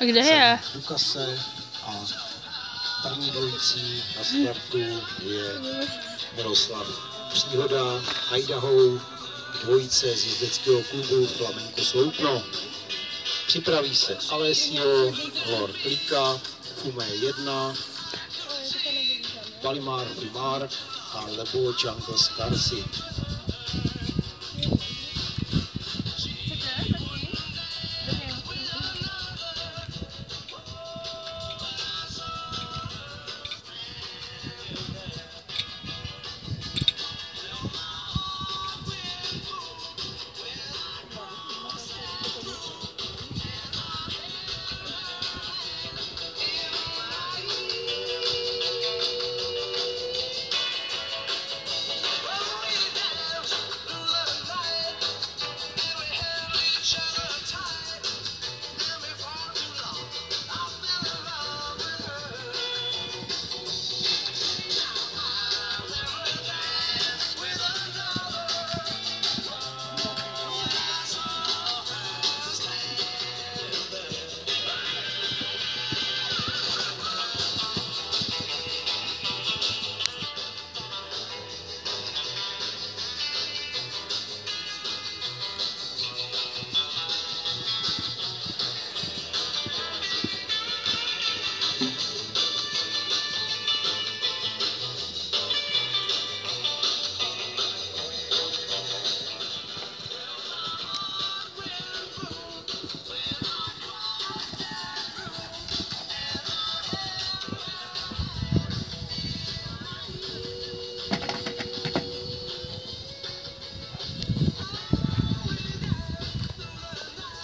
A kde je? Lukase a první dvojicí na startu je Miroslav Příhoda, Idaho, dvojice z jezdeckého klubu Flamenco Sloupno. Připraví se Alessio, Lord Klika, Fume 1, Palimar Primar a Lebo Jungle Scarsi.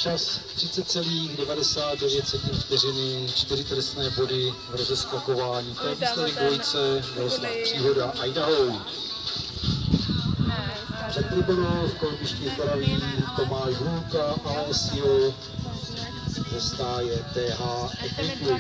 Čas 30,99 sekund vteřiny, 4 trestné body v rozeskakování. To je výsledek dvojice Miroslav Příhoda Idaho. Před tribunou v kolbišti zdraví Tomáš Hůlka, Alessio, ze stáje TH Equipment.